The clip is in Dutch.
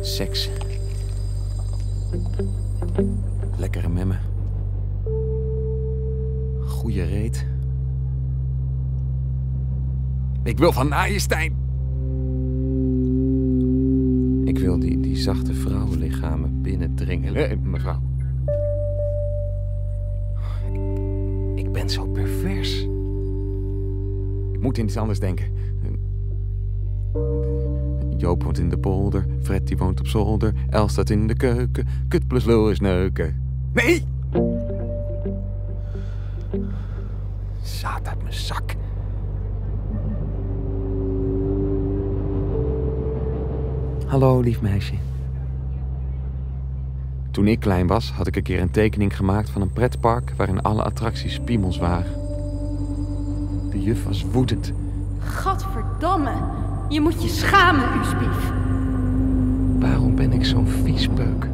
Seks. Lekkere memmen. Goeie reet. Ik wil van Nijenstein. Ik wil die, die zachte vrouwenlichamen binnendringen. Mevrouw. Ik, ik ben zo pervers. Ik moet in iets anders denken. Joop woont in de polder, Fred die woont op zolder, El staat in de keuken, kut plus lul is neuken. Nee! Zaad uit mijn zak. Hallo, lief meisje. Toen ik klein was, had ik een keer een tekening gemaakt van een pretpark waarin alle attracties piemels waren. De juf was woedend. Gadverdamme. Je moet je schamen, Uspief. Waarom ben ik zo'n viespeuk?